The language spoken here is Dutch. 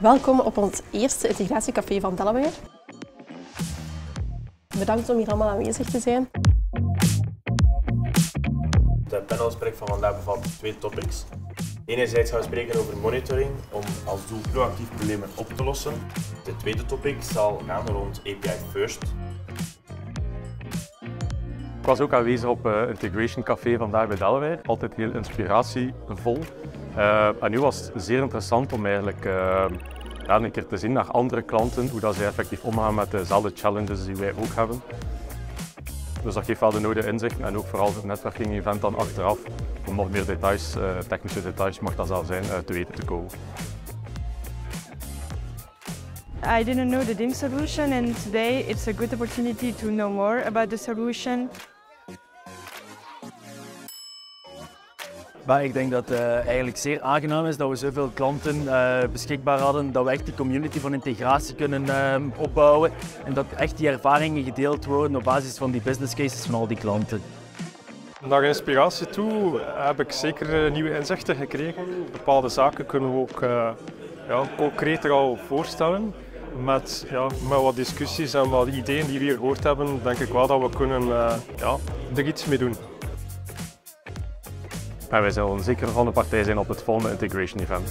Welkom op ons eerste integratiecafé van Delaware. Bedankt om hier allemaal aanwezig te zijn. Het panelgesprek van vandaag bevat twee topics. Enerzijds gaan we spreken over monitoring om als doel proactief problemen op te lossen. De tweede topic zal gaan rond API First. Ik was ook aanwezig op uh, Integration Café vandaag bij Delaware. Altijd heel inspiratievol. Uh, en nu was het zeer interessant om eigenlijk ja, een keer te zien naar andere klanten, hoe dat zij effectief omgaan met dezelfde challenges die wij ook hebben. Dus dat geeft wel de nodige inzicht en ook vooral het netwerking event dan achteraf om nog meer details, uh, technische details mag dat zelf zijn, te weten te komen. I didn't know the DIM solution and today it's a good opportunity to know more about the solution. Maar ik denk dat het uh, eigenlijk zeer aangenaam is dat we zoveel klanten uh, beschikbaar hadden, dat we echt die community van integratie kunnen uh, opbouwen en dat echt die ervaringen gedeeld worden op basis van die business cases van al die klanten. Naar inspiratie toe heb ik zeker nieuwe inzichten gekregen. Bepaalde zaken kunnen we ook ja, concreter al voorstellen. Met, ja, met wat discussies en wat ideeën die we hier gehoord hebben, denk ik wel dat we kunnen ja, er iets mee doen. En wij zullen zeker van de partij zijn op het volgende Integration Event.